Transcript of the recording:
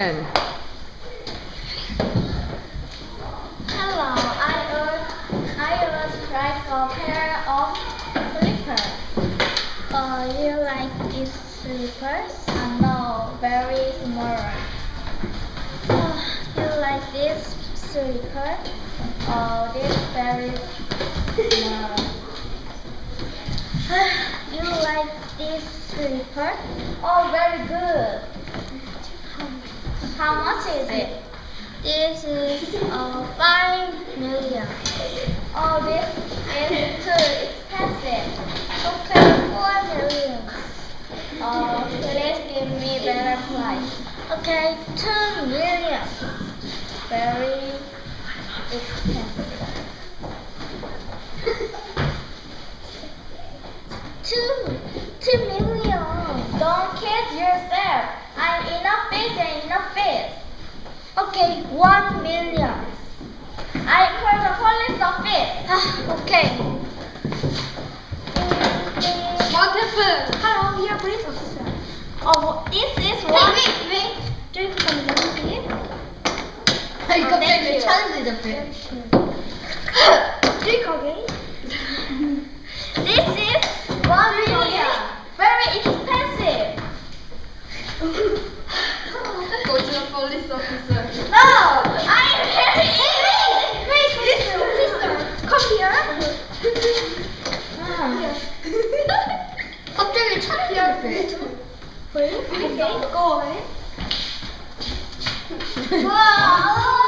Hello, I would, I would like a pair of slippers. Uh, you like these slippers? Uh, no, very small. Uh, you like this slipper? Oh, this very small. you like this slipper? Oh, very good. How much is it? This is uh, five million. Oh, this is too expensive. Okay, four million. Uh, please give me better price. Okay, two million. Very expensive. two, two million. Don't kid yourself. I'm enough Okay, one million. I call the police office. okay. Wonderful. Hello, we are police officer. Oh, this is one. Wait, wait, wait. Do you come to me? I got oh, the challenge a bit. 갑자기 차 피할 때. Wait, okay, go away. Wow.